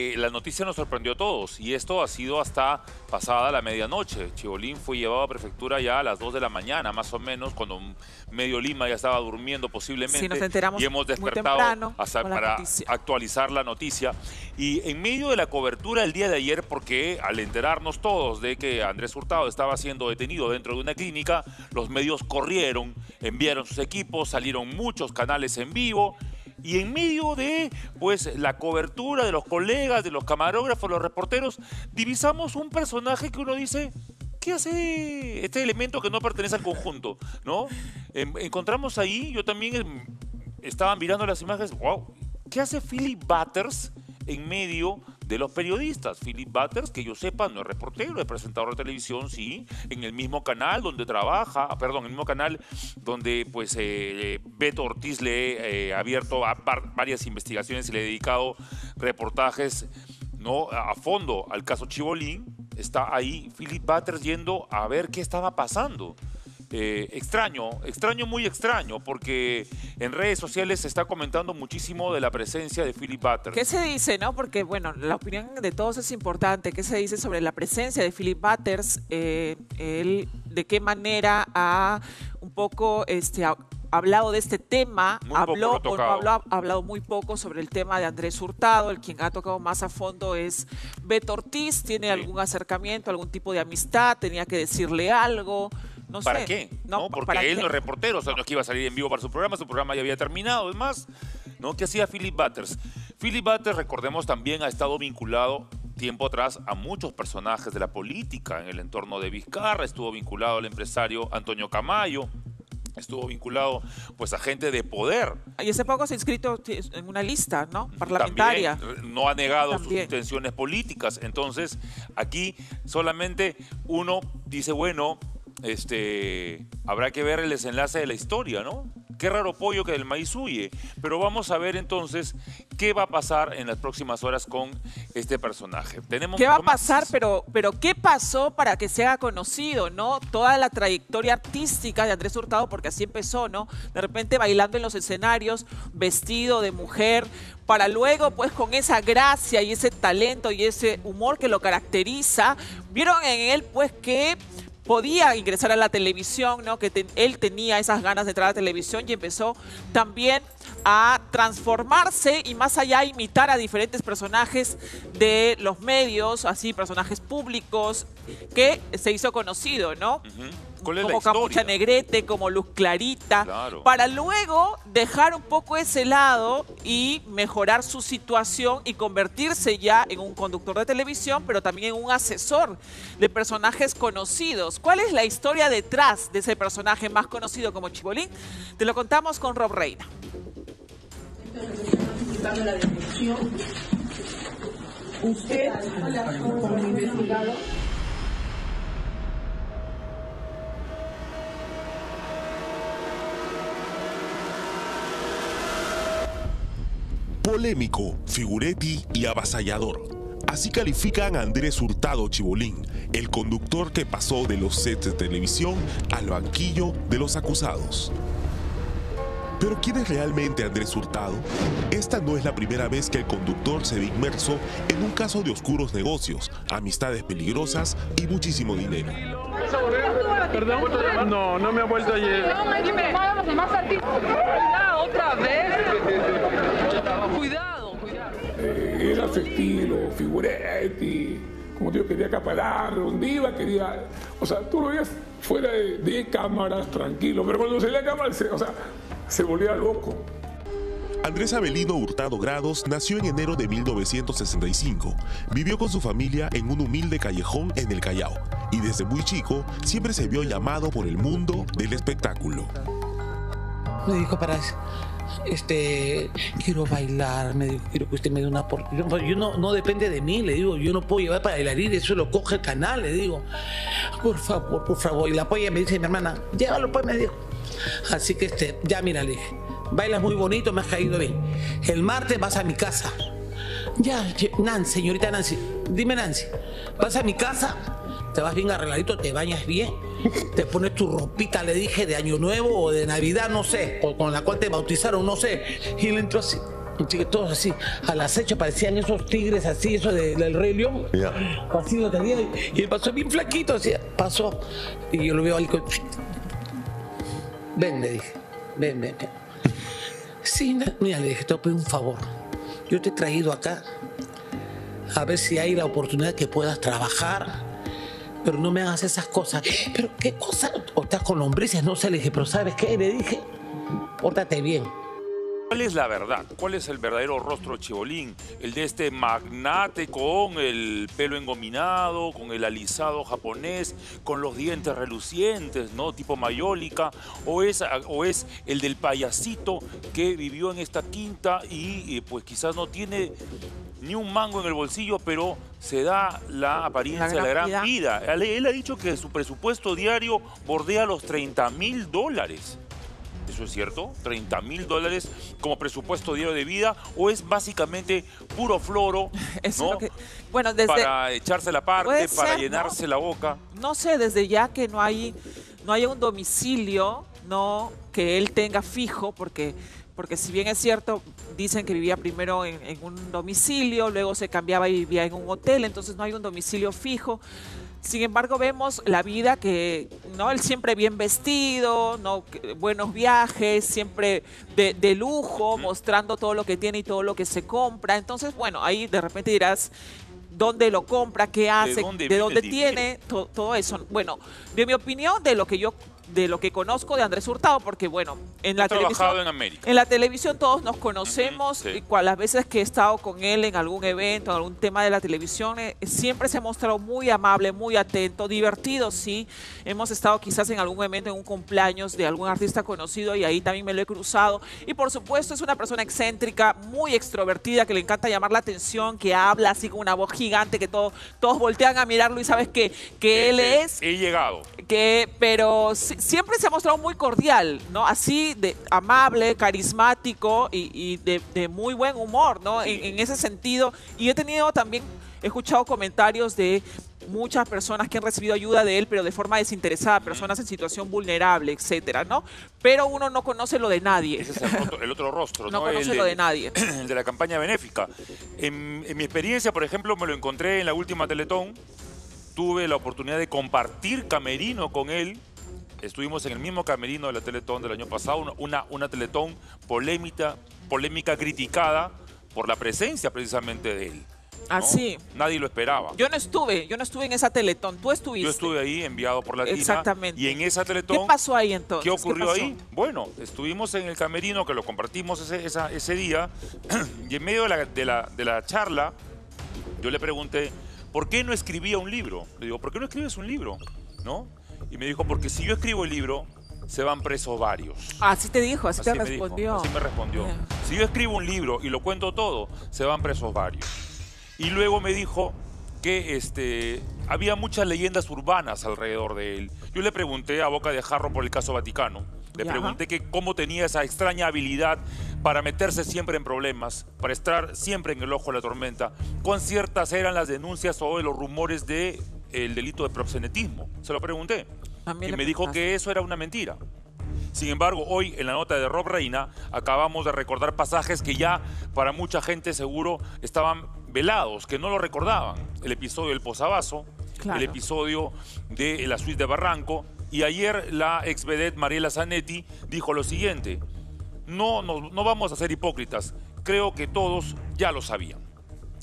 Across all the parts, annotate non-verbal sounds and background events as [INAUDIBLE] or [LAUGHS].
Eh, la noticia nos sorprendió a todos y esto ha sido hasta pasada la medianoche. Chibolín fue llevado a prefectura ya a las 2 de la mañana, más o menos, cuando medio Lima ya estaba durmiendo posiblemente. Sí, nos enteramos y hemos despertado temprano hasta para noticia. actualizar la noticia. Y en medio de la cobertura el día de ayer, porque al enterarnos todos de que Andrés Hurtado estaba siendo detenido dentro de una clínica, los medios corrieron, enviaron sus equipos, salieron muchos canales en vivo. Y en medio de pues, la cobertura de los colegas, de los camarógrafos, los reporteros, divisamos un personaje que uno dice, ¿qué hace este elemento que no pertenece al conjunto? ¿no? Em, encontramos ahí, yo también em, estaba mirando las imágenes, wow, ¿qué hace Philip Butters en medio de los periodistas? Philip Butters, que yo sepa, no es reportero, es presentador de televisión, sí, en el mismo canal donde trabaja, perdón, en el mismo canal donde pues eh, Beto Ortiz le he eh, abierto a varias investigaciones y le he dedicado reportajes ¿no? a fondo al caso Chibolín, está ahí Philip Butters yendo a ver qué estaba pasando. Eh, extraño, extraño, muy extraño, porque en redes sociales se está comentando muchísimo de la presencia de Philip Butters. ¿Qué se dice, no? Porque, bueno, la opinión de todos es importante. ¿Qué se dice sobre la presencia de Philip Butters? Eh, él, ¿De qué manera ha un poco este, ha hablado de este tema? Muy habló ha o no habló, ha hablado muy poco sobre el tema de Andrés Hurtado. El quien ha tocado más a fondo es Beto Ortiz. ¿Tiene Sí. algún acercamiento, algún tipo de amistad? ¿Tenía que decirle algo? No ¿Para sé. qué? No, ¿No? Porque ¿para él qué? no es reportero, o sea, no es que iba a salir en vivo para su programa, su programa ya había terminado, es más, ¿no? ¿Qué hacía Philip Butters? Philip Butters, recordemos, también ha estado vinculado tiempo atrás a muchos personajes de la política en el entorno de Vizcarra, estuvo vinculado al empresario Antonio Camayo, estuvo vinculado pues a gente de poder. Y hace poco se ha inscrito en una lista, ¿no? Parlamentaria. También, no ha negado sus intenciones políticas. Entonces, aquí solamente uno dice, bueno, este, habrá que ver el desenlace de la historia, ¿no? Qué raro pollo que del maíz huye. Pero vamos a ver entonces qué va a pasar en las próximas horas con este personaje. Tenemos ¿Qué va a pasar? Pero, pero ¿qué pasó para que se haga conocido, no? Toda la trayectoria artística de Andrés Hurtado, porque así empezó, ¿no? De repente bailando en los escenarios, vestido de mujer, para luego, pues, con esa gracia y ese talento y ese humor que lo caracteriza, vieron en él, pues, que podía ingresar a la televisión, ¿no? Que él tenía esas ganas de entrar a la televisión y empezó también a transformarse y más allá a imitar a diferentes personajes de los medios, así personajes públicos que se hizo conocido, ¿no? ¿Cuál es la como Capucha? Negrete, como Luz Clarita, Claro. para luego dejar un poco ese lado y mejorar su situación y convertirse ya en un conductor de televisión, pero también en un asesor de personajes conocidos. ¿Cuál es la historia detrás de ese personaje más conocido como Chibolín? Te lo contamos con Rob Reina. participando en la detención. Usted, como investigador, Polémico, figuretti y avasallador. Así califican a Andrés Hurtado Chibolín, el conductor que pasó de los sets de televisión al banquillo de los acusados. Pero ¿quién es realmente Andrés Hurtado? Esta no es la primera vez que el conductor se ve inmerso en un caso de oscuros negocios, amistades peligrosas y muchísimo dinero. ¿Perdón? No, no me ha vuelto ayer. Cuidado, otra vez. Estilo, figuretti, como digo, quería acaparar, donde iba, quería, o sea, tú lo veías fuera de, de cámaras, tranquilo, pero cuando salía a cámara, se, o sea, se volvía loco. Andrés Avelino Hurtado Grados nació en enero de 1965. Vivió con su familia en un humilde callejón en el Callao y desde muy chico siempre se vio llamado por el mundo del espectáculo. Me dijo para este quiero bailar, me dijo, quiero que usted me dé una oportunidad. Yo, yo no, no depende de mí, le digo, yo no puedo llevar para bailarín, eso lo coge el canal, le digo. Por favor, por favor. Y la apoya me dice mi hermana, llévalo pues, me dijo. Así que este, ya mira, le dije, bailas muy bonito, me has caído bien. El martes vas a mi casa. Ya, Nancy, señorita Nancy, dime Nancy, vas a mi casa, te vas bien arregladito, te bañas bien, te pones tu ropita, le dije, de Año Nuevo o de Navidad, no sé, o con la cual te bautizaron, no sé. Y él entró así, todos así, al acecho parecían esos tigres así, eso de- del Rey León. Ya. Así lo tenía. Y él pasó bien flaquito, así, pasó. Y yo lo veo al Ven, le dije. Ven, ven, ven. Sí, mira, le dije, te voy a pedir un favor. Yo te he traído acá a ver si hay la oportunidad que puedas trabajar. Pero no me hagas esas cosas. ¿Pero qué cosa? O estás con lombrices, no sé. Le dije, pero ¿sabes qué? Le dije, pórtate bien. ¿Cuál es la verdad? ¿Cuál es el verdadero rostro de Chibolín? ¿El de este magnate con el pelo engominado, con el alisado japonés, con los dientes relucientes, ¿no? Tipo mayólica? ¿O es, o es el del payasito que vivió en esta quinta y eh, pues quizás no tiene ni un mango en el bolsillo, pero se da la apariencia de la gran vida. vida? Él, ha dicho que su presupuesto diario bordea los 30 mil dólares. ¿Eso es cierto? ¿30 mil dólares como presupuesto diario de vida? ¿O es básicamente puro floro [LAUGHS] Eso ¿no? que- bueno, desde, para echarse la parte, para llenarse la boca? no sé, desde ya que no hay, no haya un domicilio, no que él tenga fijo, porque, porque si bien es cierto, dicen que vivía primero en, en un domicilio, luego se cambiaba y vivía en un hotel, entonces no hay un domicilio fijo. Sin embargo, vemos la vida que, ¿no? Él siempre bien vestido, ¿no? Buenos viajes, siempre de, de lujo, mostrando todo lo que tiene y todo lo que se compra. Entonces, bueno, ahí de repente dirás, ¿dónde lo compra? ¿Qué hace? dónde ¿De dónde tiene? to- todo eso. Bueno, de mi opinión, de lo que yo de lo que conozco de Andrés Hurtado, porque bueno, en la televisión en América. en la televisión todos nos conocemos sí. y cual las veces que he estado con él en algún evento, en algún tema de la televisión, eh, siempre se ha mostrado muy amable, muy atento, divertido, sí. Hemos estado quizás en algún evento, en un cumpleaños de algún artista conocido y ahí también me lo he cruzado. Y por supuesto es una persona excéntrica, muy extrovertida, que le encanta llamar la atención, que habla así con una voz gigante, que todo, todos voltean a mirarlo y sabes que, que él Eh, eh, es He llegado. que pero siempre se ha mostrado muy cordial, ¿no? Así de amable, carismático y, y de, de muy buen humor, ¿no? En, en ese sentido. Y he tenido también, he escuchado comentarios de muchas personas que han recibido ayuda de él, pero de forma desinteresada, personas en situación vulnerable, etcétera, ¿no? Pero uno no conoce lo de nadie. Ese es el, otro- el otro rostro, [LAUGHS] No ¿no? conoce el lo de nadie. [CLEARS THROAT] El de la campaña benéfica. En, en mi experiencia, por ejemplo, me lo encontré en la última Teletón. Tuve la oportunidad de compartir camerino con él. Estuvimos en el mismo camerino de la Teletón del año pasado, una, una, Teletón polémica, polémica criticada por la presencia precisamente de él. ¿no? Así. Nadie lo esperaba. Yo no estuve, yo no estuve en esa Teletón. Tú estuviste. Yo estuve ahí enviado por la. Exactamente. Y en esa Teletón... ¿Qué pasó ahí entonces? ¿Qué ocurrió ahí? Bueno, estuvimos en el camerino que lo compartimos ese, esa- ese día [CLEARS THROAT] y en medio de la, de, la, de la charla yo le pregunté, ¿por qué no escribía un libro? Le digo, ¿por qué no escribes un libro? ¿No? Y me dijo, porque si yo escribo el libro, se van presos varios. Así te dijo, así, te dijo, respondió. así me respondió. Bien. Si yo escribo un libro y lo cuento todo, se van presos varios. Y luego me dijo que este, había muchas leyendas urbanas alrededor de él. Yo le pregunté a boca de jarro por el caso Vaticano. Le Ya. pregunté que cómo tenía esa extraña habilidad para meterse siempre en problemas, para estar siempre en el ojo de la tormenta. ¿Cuán ciertas eran las denuncias o los rumores de el delito de proxenetismo? Se lo pregunté. También y me dijo que eso era una mentira. Sin embargo, hoy en la nota de Rob Reina acabamos de recordar pasajes que ya para mucha gente seguro estaban velados, que no lo recordaban. El episodio del posavasos, Claro. el episodio de la suite de Barranco. Y ayer la ex vedette Mariela Zanetti dijo lo siguiente, no, no, no vamos a ser hipócritas, creo que todos ya lo sabían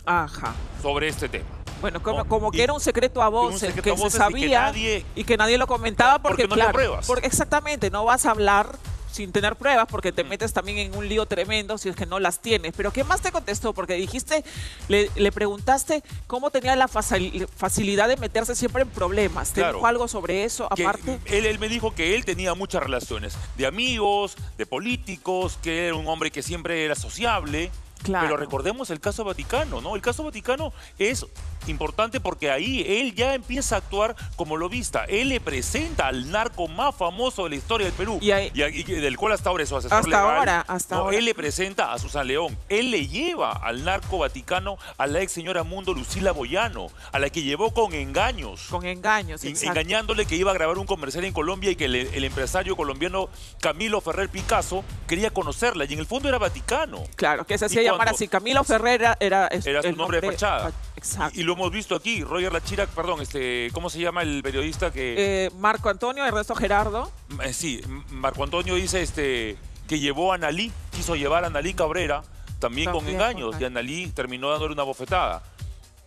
Ajá. sobre este tema. Bueno, como, como que Y- era un secreto a voces, que se voces y que sabía nadie- y que nadie lo comentaba porque, Porque no claro, pruebas. porque exactamente, no vas a hablar sin tener pruebas porque Mm. te metes también en un lío tremendo si es que no las tienes. Pero ¿qué más te contestó? Porque dijiste, le, le preguntaste cómo tenía la facil- facilidad de meterse siempre en problemas. ¿Te Claro. dijo algo sobre eso aparte? él, él me dijo que él tenía muchas relaciones de amigos, de políticos, que era un hombre que siempre era sociable. Claro. Pero recordemos el caso Vaticano, ¿no? El caso Vaticano es importante porque ahí él ya empieza a actuar como lobista. Él le presenta al narco más famoso de la historia del Perú. Y ahí- y del cual hasta ahora es su asesor Hasta legal. ahora, hasta No, ahora. Él le presenta a Susan León. Él le lleva al narco Vaticano a la ex señora Mundo Lucila Boyano, a la que llevó con engaños. Con engaños, En- engañándole que iba a grabar un comercial en Colombia y que el, el empresario colombiano Camilo Ferrer Picasso quería conocerla y en el fondo era Vaticano. Claro, que se hacía llamar así. Camilo Ferrera era, es- Era su el nombre de fachada. Exacto. Y, y lo hemos visto aquí, Roger Lachira, perdón, este, ¿cómo se llama el periodista que... Eh, Marco Antonio, Ernesto Gerardo. Eh, sí, Marco Antonio dice este, que llevó a Analí, quiso llevar a Analí Cabrera, también, con También con engaños, y engaños. Analí terminó dándole una bofetada.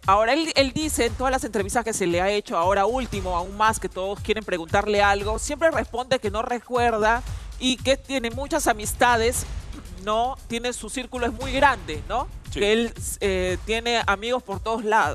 Ahora él, él dice en todas las entrevistas que se le ha hecho, ahora último, aún más que todos quieren preguntarle algo, siempre responde que no recuerda y que tiene muchas amistades, ¿no? Tiene su círculo es muy grande, ¿no? Sí. Que él eh, tiene amigos por todos lados.